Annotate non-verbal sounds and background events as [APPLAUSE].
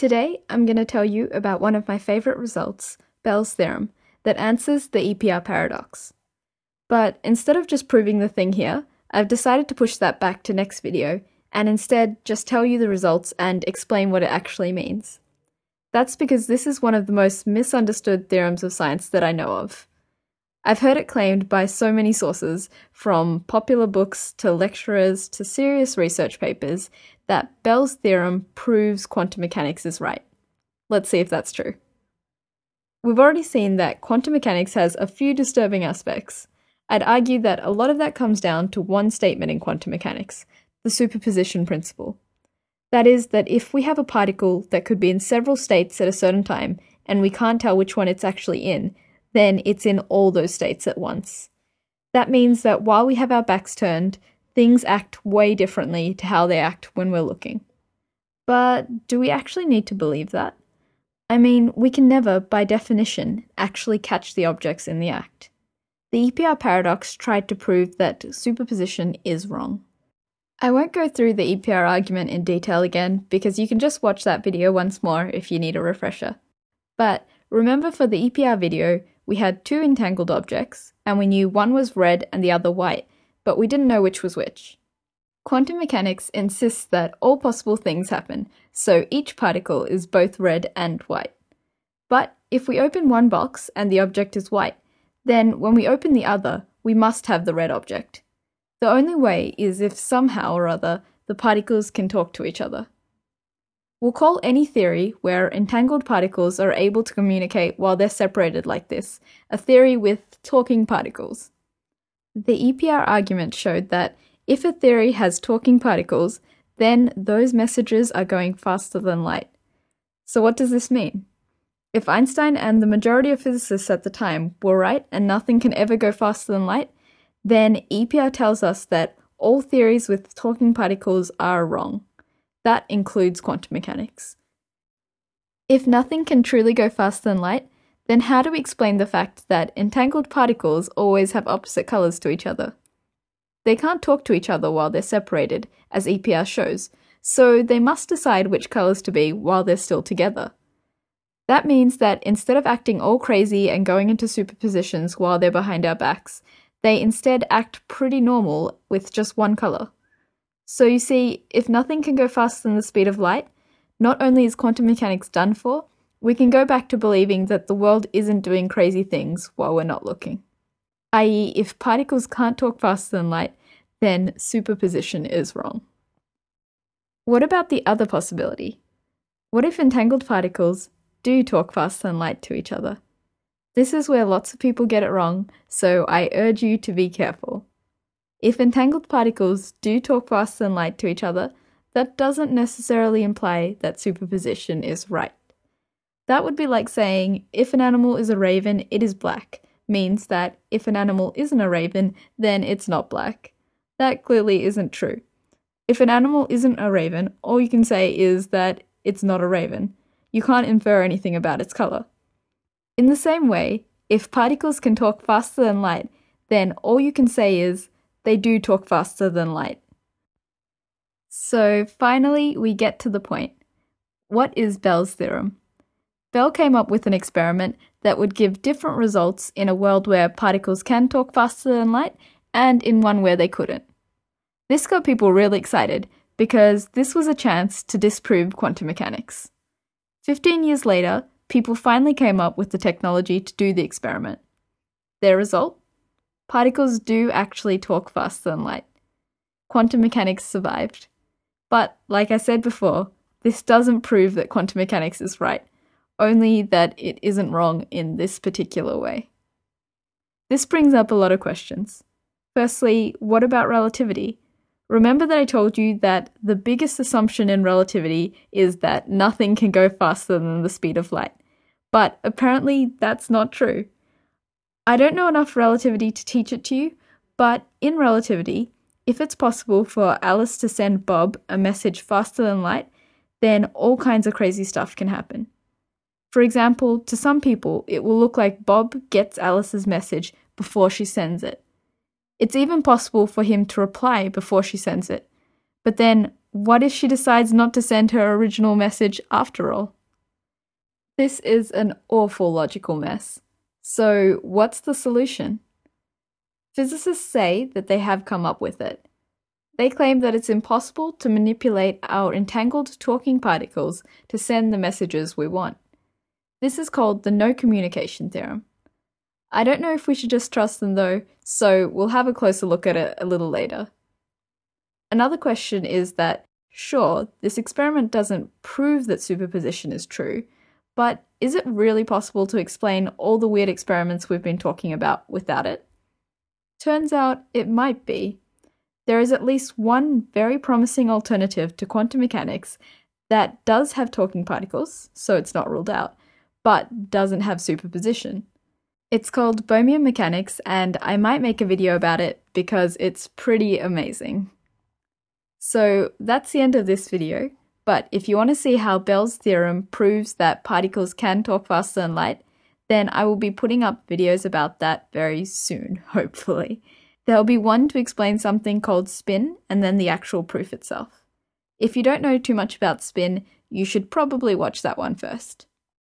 Today, I'm going to tell you about one of my favorite results, Bell's theorem, that answers the EPR paradox. But instead of just proving the thing here, I've decided to push that back to next video and instead just tell you the results and explain what it actually means. That's because this is one of the most misunderstood theorems of science that I know of. I've heard it claimed by so many sources, from popular books to lecturers to serious research papers, that Bell's theorem proves quantum mechanics is right. Let's see if that's true. We've already seen that quantum mechanics has a few disturbing aspects. I'd argue that a lot of that comes down to one statement in quantum mechanics the superposition principle. That is, that if we have a particle that could be in several states at a certain time, and we can't tell which one it's actually in, then it's in all those states at once. That means that while we have our backs turned, things act way differently to how they act when we're looking. But do we actually need to believe that? I mean, we can never, by definition, actually catch the objects in the act. The EPR paradox tried to prove that superposition is wrong. I won't go through the EPR argument in detail again because you can just watch that video once more if you need a refresher. But remember for the EPR video, we had two entangled objects, and we knew one was red and the other white, but we didn't know which was which. Quantum mechanics insists that all possible things happen, so each particle is both red and white. But if we open one box and the object is white, then when we open the other, we must have the red object. The only way is if somehow or other the particles can talk to each other. We'll call any theory where entangled particles are able to communicate while they're separated like this a theory with talking particles. The EPR argument showed that if a theory has talking particles, then those messages are going faster than light. So, what does this mean? If Einstein and the majority of physicists at the time were right and nothing can ever go faster than light, then EPR tells us that all theories with talking particles are wrong. That includes quantum mechanics. If nothing can truly go faster than light, then how do we explain the fact that entangled particles always have opposite colours to each other? They can't talk to each other while they're separated, as EPR shows, so they must decide which colours to be while they're still together. That means that instead of acting all crazy and going into superpositions while they're behind our backs, they instead act pretty normal with just one colour. So you see, if nothing can go faster than the speed of light, not only is quantum mechanics done for, we can go back to believing that the world isn't doing crazy things while we're not looking. I.e., if particles can't talk faster than light, then superposition is wrong. What about the other possibility? What if entangled particles do talk faster than light to each other? This is where lots of people get it wrong, so I urge you to be careful. If entangled particles do talk faster than light to each other, that doesn't necessarily imply that superposition is right. That would be like saying, if an animal is a raven, it is black, means that if an animal isn't a raven, then it's not black. That clearly isn't true. If an animal isn't a raven, all you can say is that it's not a raven. You can't infer anything about its colour. In the same way, if particles can talk faster than light, then all you can say is, they do talk faster than light. So finally, we get to the point. What is Bell's theorem? Bell came up with an experiment that would give different results in a world where particles can talk faster than light and in one where they couldn't. This got people really excited because this was a chance to disprove quantum mechanics. Fifteen years later, people finally came up with the technology to do the experiment. Their result? Particles do actually talk faster than light. Quantum mechanics survived. But, like I said before, this doesn't prove that quantum mechanics is right, only that it isn't wrong in this particular way. This brings up a lot of questions. Firstly, what about relativity? Remember that I told you that the biggest assumption in relativity is that nothing can go faster than the speed of light. But apparently, that's not true. I don't know enough relativity to teach it to you, but in relativity, if it's possible for Alice to send Bob a message faster than light, then all kinds of crazy stuff can happen. For example, to some people, it will look like Bob gets Alice's message before she sends it. It's even possible for him to reply before she sends it. But then, what if she decides not to send her original message after all? This is an awful logical mess. So, what's the solution? Physicists say that they have come up with it. They claim that it's impossible to manipulate our entangled talking particles to send the messages we want. This is called the no communication theorem. I don't know if we should just trust them though, so we'll have a closer look at it a little later. Another question is that, sure, this experiment doesn't prove that superposition is true, but is it really possible to explain all the weird experiments we've been talking about without it? Turns out it might be. There is at least one very promising alternative to quantum mechanics that does have talking particles, so it's not ruled out, but doesn't have superposition. It's called Bohmian mechanics, and I might make a video about it because it's pretty amazing. So that's the end of this video, but if you want to see how Bell's theorem proves that particles can talk faster than light, then I will be putting up videos about that very soon, [LAUGHS] hopefully. There'll be one to explain something called spin, and then the actual proof itself. If you don't know too much about spin, you should probably watch that one first.